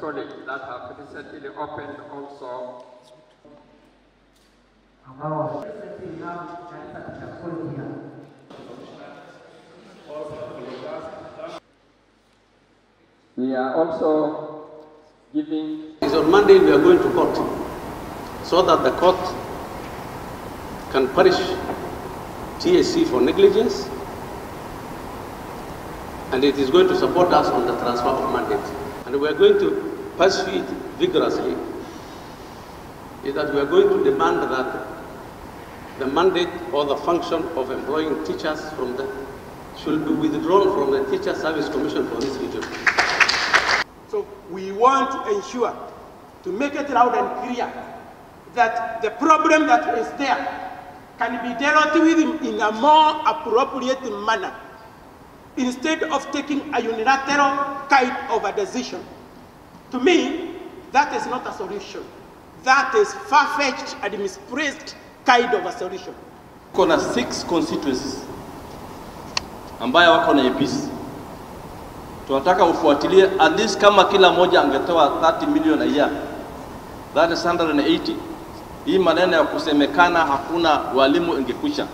college that have recently opened also. We are also giving Is on Monday we are going to court so that the court can punish TSC for negligence and it is going to support us on the transfer of mandate. And we are going to pursue it vigorously. Is that we are going to demand that the mandate or the function of employing teachers from the should be withdrawn from the Teacher Service Commission for this region. So we want to ensure, to make it loud and clear, that the problem that is there can be dealt with in, in a more appropriate manner instead of taking a unilateral kind of a decision. To me, that is not a solution. That is far-fetched and misplaced kind of a solution. Tuko na six constituencies ambayo wako na APs. Tunataka ufuatilie at least kama kila moja angetoa 30 million a year. That is 180. Hii maneno ya kusemekana hakuna walimu ingekwisha.